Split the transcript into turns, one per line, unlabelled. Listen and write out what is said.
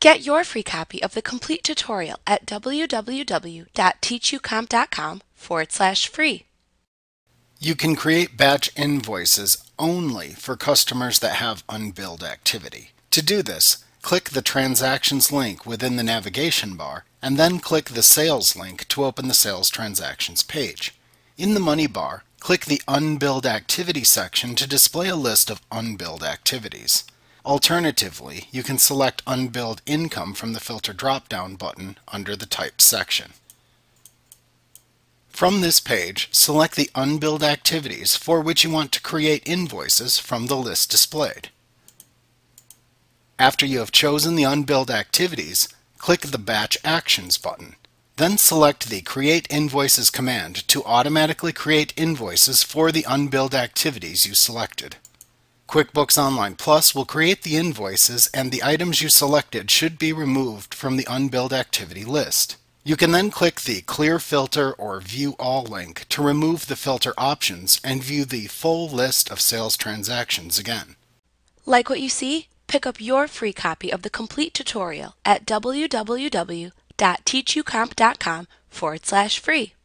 Get your free copy of the complete tutorial at www.teachucomp.com forward slash free.
You can create batch invoices only for customers that have unbilled activity. To do this, click the Transactions link within the navigation bar and then click the Sales link to open the Sales Transactions page. In the Money bar, click the Unbilled Activity section to display a list of unbilled activities. Alternatively, you can select Unbilled Income from the Filter drop-down button under the Type section. From this page, select the unbilled activities for which you want to create invoices from the list displayed. After you have chosen the unbilled activities, click the Batch Actions button. Then select the Create Invoices command to automatically create invoices for the unbilled activities you selected. QuickBooks Online Plus will create the invoices and the items you selected should be removed from the unbilled activity list. You can then click the Clear Filter or View All link to remove the filter options and view the full list of sales transactions again.
Like what you see? Pick up your free copy of the complete tutorial at www.teachucomp.com forward slash free.